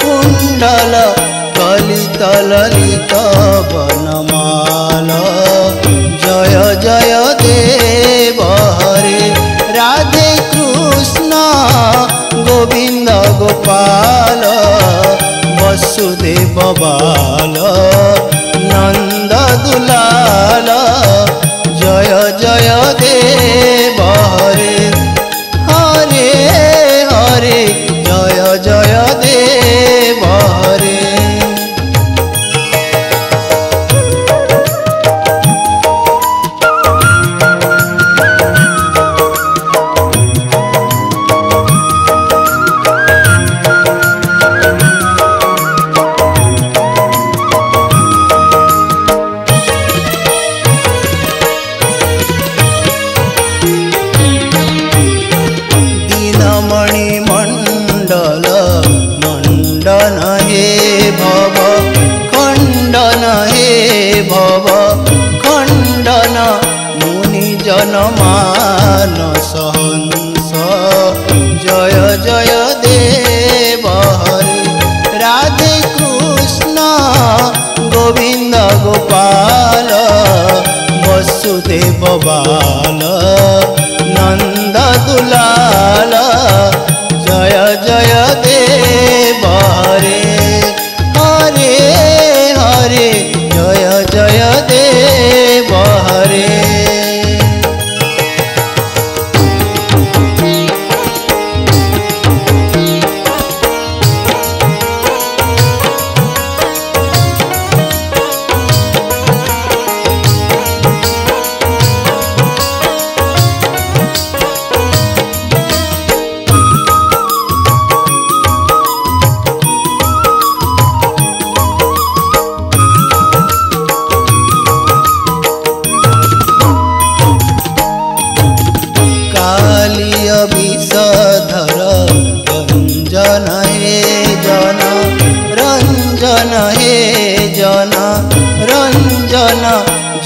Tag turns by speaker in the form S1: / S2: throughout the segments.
S1: కుండల కలితల వనమాల జయ జయ దేవ హరే రాధే కృష్ణ గోవింద గోపాల వసుదేవ బాల నంద దులా জন মানস হংস জয় জয় দেব হরে। রাধে কৃষ্ণ গোবিন্দ গোপাল বসুদেব বাল।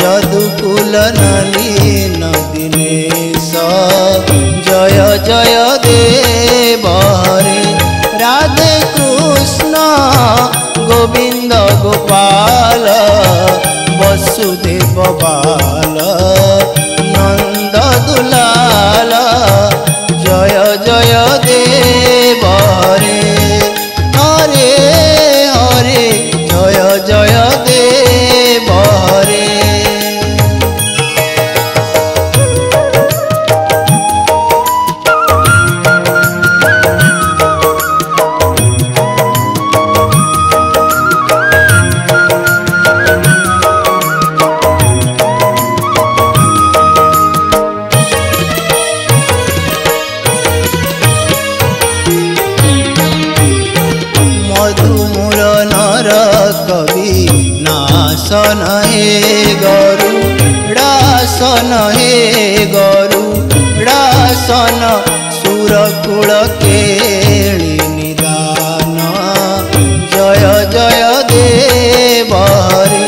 S1: যদুকুল ନାଲି দিনেশ জয় ଜୟ দেব হরে রাধে কৃষ্ণ গোবিন্দ গোপাল বসুদেব বাল নন্দ রাসন হে গরু রাসন সুরকুল কেଳି নিদান জয় জয় দেব হরে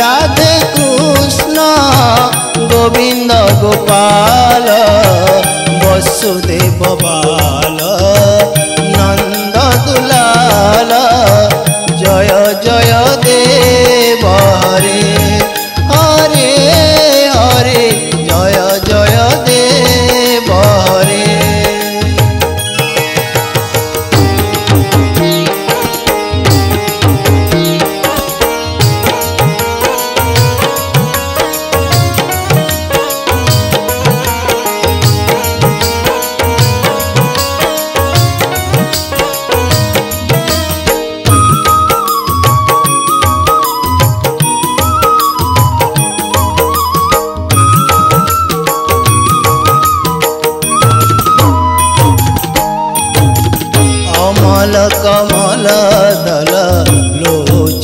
S1: রাধে কৃষ্ণ গোবিন্দ গোপাল বসুদেব বাল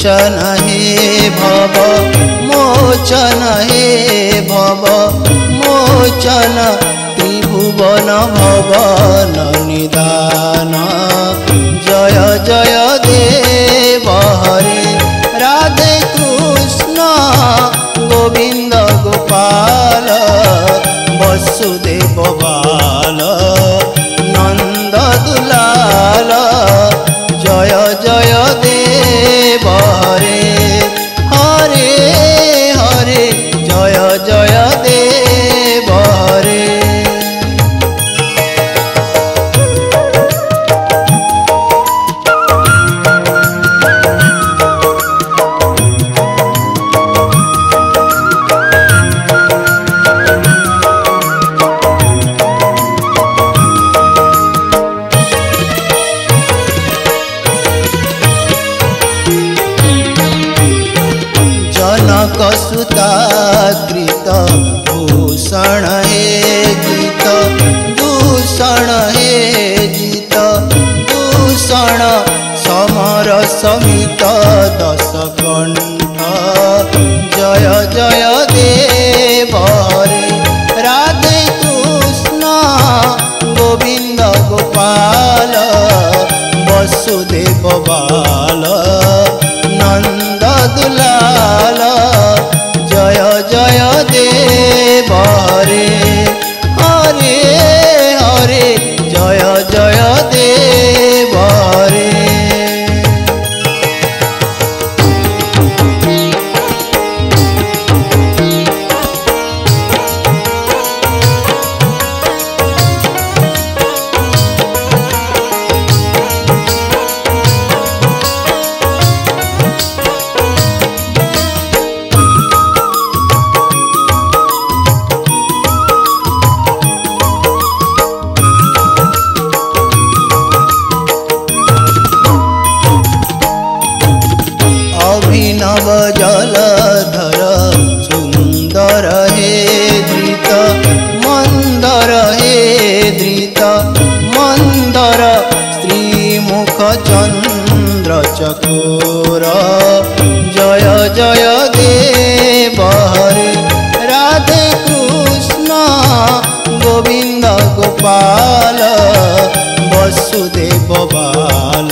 S1: লোচন হে ভব মোচন হে ভব মোচন ত্রিভুবন ভবন নিদান জয় জয় দেব হরে রাধে কৃষ্ণ গোবিন্দ গোপাল বসুদেব বাল নন্দ দুলাল জয় জয় দেব सविता दशकण्ठा जय जय देवरे। राधे कृष्ण गोविंद गोपाल वसुदेव बाल। জয় জয় দেব হরে রাধে কৃষ্ণ, গোবিন্দ গোপাল, বসুদেব বাল,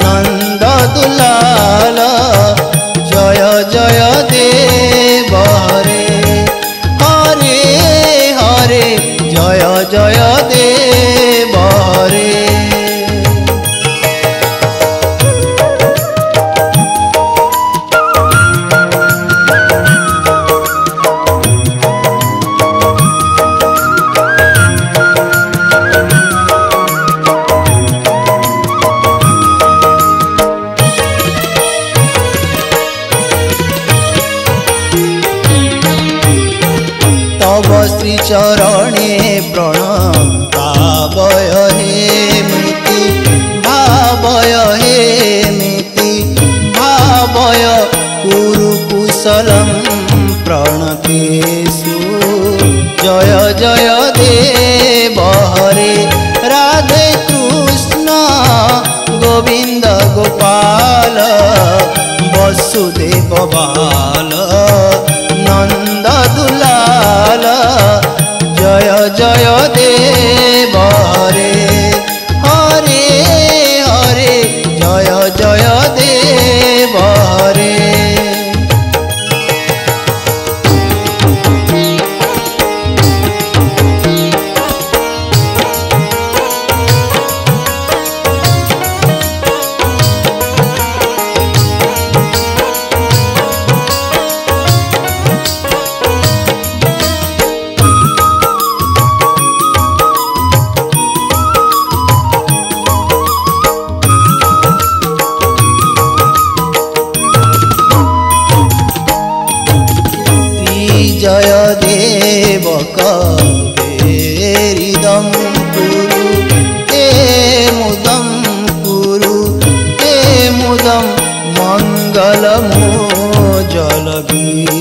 S1: নন্দ দুলাল, জয় জয় দেব হরে হরে হরে, জয় জয় দেব চরণে প্রণাম, ভাবয় হে মিতি, ভাবয় হে মিতি, ভাবয় কুরু কুশলম প্রণতেষু জয় জয় দেব হরে রাধে কৃষ্ণ, গোবিন্দ গোপাল, বসুদেব বাল, নন্দ जय देव कवेरिदं कुरु ते मुदं कुरु ते मुदं मङ्गलमोजलगीतं जय